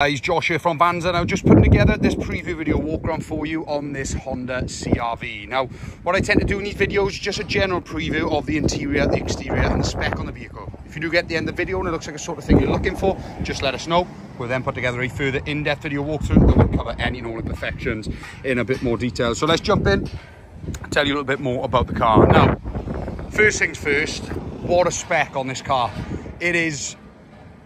Guys, Josh here from Vanza now, just putting together this preview video walk around for you on this Honda CRV. Now, what I tend to do in these videos is just a general preview of the interior, the exterior and the spec on the vehicle. If you do get the end of the video and it looks like a sort of thing you're looking for, just let us know. We'll then put together a further in-depth video walkthrough that will cover any and all imperfections in a bit more detail. So let's jump in and tell you a little bit more about the car. Now, first things first, what a spec on this car. It is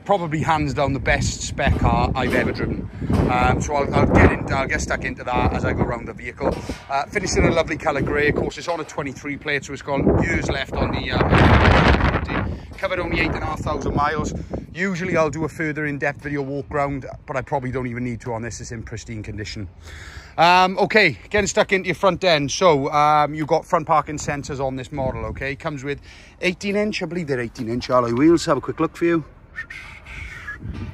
probably hands down the best spec car I've ever driven. Um, so I'll, I'll, get into, I'll get stuck into that as I go around the vehicle. Uh, finished in a lovely colour grey. Of course, it's on a 23 plate, so it's got years left on the uh, covered only eight and a half thousand miles. Usually I'll do a further in-depth video walk around, but I probably don't even need to on this. It's in pristine condition. Um, okay, getting stuck into your front end. So um, you've got front parking sensors on this model, okay? Comes with 18 inch, I believe they're 18 inch alloy wheels. Have a quick look for you.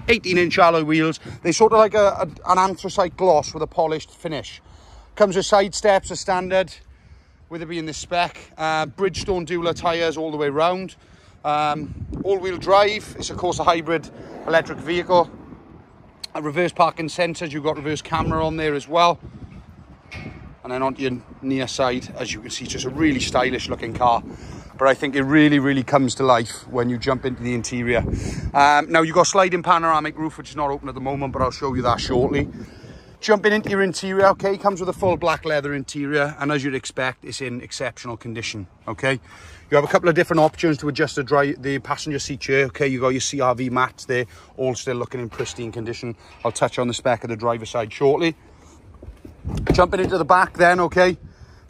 18 inch alloy wheels. They're sort of like a, a, an anthracite gloss with a polished finish. Comes with side steps as standard, with it being the spec. Uh, Bridgestone Dueler tyres all the way round. Um, all-wheel drive. It's of course a hybrid electric vehicle. A reverse parking sensors. You've got reverse camera on there as well. And then onto your near side, as you can see, just a really stylish looking car but I think it really, really comes to life when you jump into the interior. Um, now, you've got sliding panoramic roof, which is not open at the moment, but I'll show you that shortly. Jumping into your interior, okay, comes with a full black leather interior, and as you'd expect, it's in exceptional condition, okay? You have a couple of different options to adjust the, dry, the passenger seat here, okay? You've got your CRV mats there, all still looking in pristine condition. I'll touch on the spec of the driver side shortly. Jumping into the back then, okay?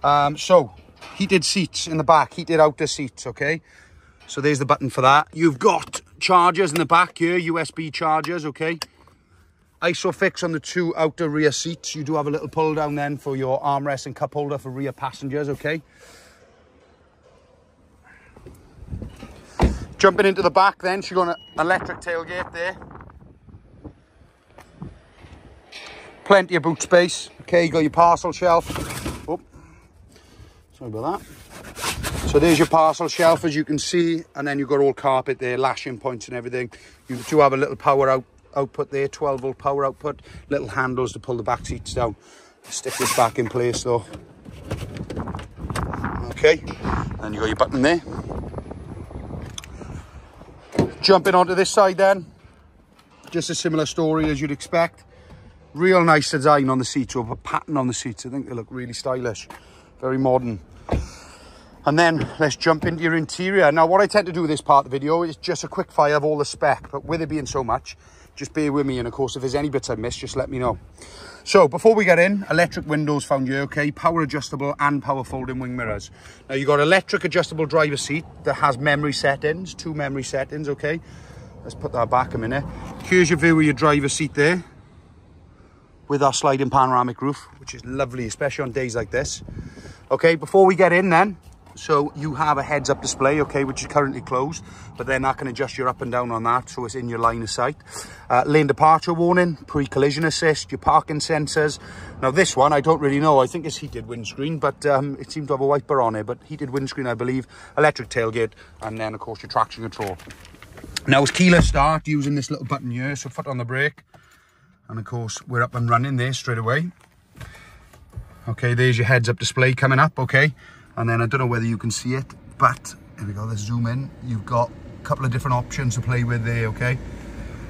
Um, so, heated seats in the back, heated outer seats, okay? So there's the button for that. You've got chargers in the back here, USB chargers, okay? Isofix on the two outer rear seats. You do have a little pull down then for your armrest and cup holder for rear passengers, okay? Jumping into the back then, so you've got an electric tailgate there. Plenty of boot space. Okay, you got your parcel shelf. Sorry about that. So there's your parcel shelf, as you can see, and then you've got all carpet there, lashing points and everything. You do have a little power out output there, 12 volt power output, little handles to pull the back seats down. Stick this back in place though. Okay, and you got your button there. Jumping onto this side then, just a similar story as you'd expect. Real nice design on the seats, or a pattern on the seats. I think they look really stylish very modern. And then let's jump into your interior. Now, what I tend to do with this part of the video is just a quick fire of all the spec, but with it being so much, just bear with me. And of course, if there's any bits I missed, just let me know. So before we get in, electric windows found you okay? Power adjustable and power folding wing mirrors. Now you've got electric adjustable driver seat that has memory settings, two memory settings, okay? Let's put that back a minute. Here's your view of your driver seat there with our sliding panoramic roof, which is lovely, especially on days like this. Okay, before we get in then, so you have a heads up display, okay, which is currently closed, but then I can adjust your up and down on that so it's in your line of sight. Uh, lane departure warning, pre-collision assist, your parking sensors. Now this one, I don't really know. I think it's heated windscreen, but um, it seemed to have a wiper on it, but heated windscreen, I believe, electric tailgate, and then of course your traction control. Now it's keyless start using this little button here, so foot on the brake. And of course, we're up and running there straight away. Okay, there's your heads up display coming up, okay? And then I don't know whether you can see it, but here we go, let's zoom in. You've got a couple of different options to play with there, okay?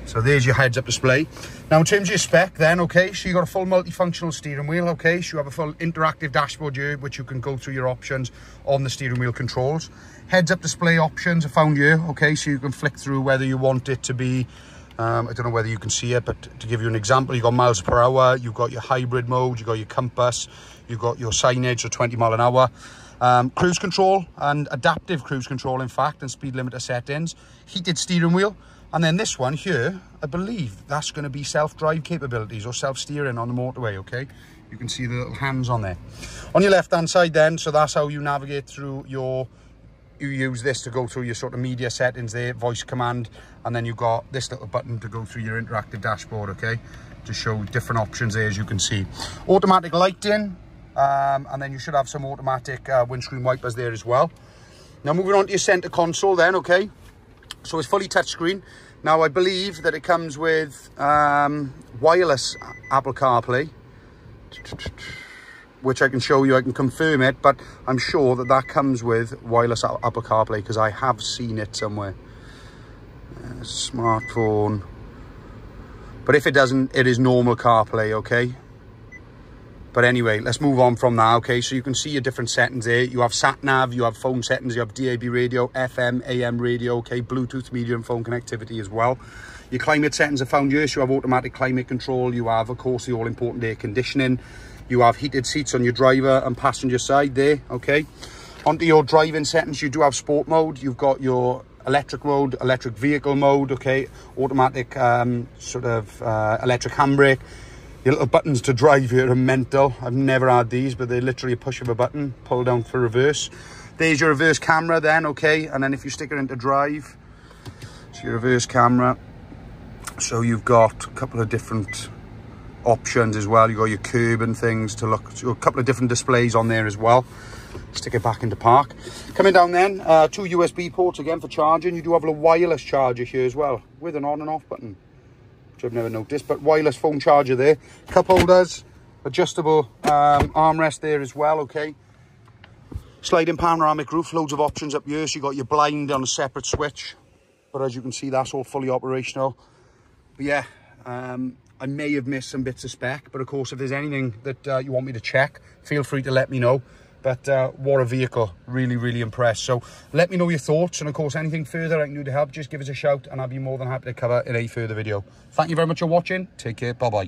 So there's your heads up display. Now in terms of your spec then, okay, so you've got a full multifunctional steering wheel, okay? So you have a full interactive dashboard here, which you can go through your options on the steering wheel controls. Heads up display options are found here, okay? So you can flick through whether you want it to be um, I don't know whether you can see it, but to give you an example, you've got miles per hour, you've got your hybrid mode, you've got your compass, you've got your signage, so 20 mile an hour. Um, cruise control and adaptive cruise control, in fact, and speed limiter settings. Heated steering wheel. And then this one here, I believe that's going to be self-drive capabilities or self-steering on the motorway, okay? You can see the little hands on there. On your left-hand side then, so that's how you navigate through your you use this to go through your sort of media settings there, voice command, and then you've got this little button to go through your interactive dashboard, okay? To show different options there, as you can see. Automatic lighting, um, and then you should have some automatic uh, windscreen wipers there as well. Now moving on to your center console then, okay? So it's fully touchscreen. Now, I believe that it comes with um, wireless Apple CarPlay, which I can show you, I can confirm it, but I'm sure that that comes with wireless Apple CarPlay because I have seen it somewhere. Uh, smartphone. But if it doesn't, it is normal CarPlay, okay? But anyway, let's move on from that, okay? So you can see your different settings there. You have sat-nav, you have phone settings, you have DAB radio, FM, AM radio, okay? Bluetooth, medium phone connectivity as well. Your climate settings are found here. So you have automatic climate control. You have, of course, the all-important air conditioning. You have heated seats on your driver and passenger side there, okay? Onto your driving settings, you do have sport mode. You've got your electric mode, electric vehicle mode, okay? Automatic um, sort of uh, electric handbrake your little buttons to drive here are mental. I've never had these, but they're literally a push of a button, pull down for reverse. There's your reverse camera then, okay? And then if you stick it into drive, it's your reverse camera. So you've got a couple of different options as well. You've got your curb and things to look, so a couple of different displays on there as well. Stick it back into park. Coming down then, uh, two USB ports again for charging. You do have a wireless charger here as well with an on and off button which I've never noticed, but wireless phone charger there. Cup holders, adjustable um, armrest there as well, okay. Sliding panoramic roof, loads of options up here. So you've got your blind on a separate switch, but as you can see, that's all fully operational. But yeah, um, I may have missed some bits of spec, but of course, if there's anything that uh, you want me to check, feel free to let me know. But uh, what a vehicle. Really, really impressed. So let me know your thoughts. And of course, anything further I can do to help, just give us a shout and I'll be more than happy to cover in a further video. Thank you very much for watching. Take care. Bye-bye.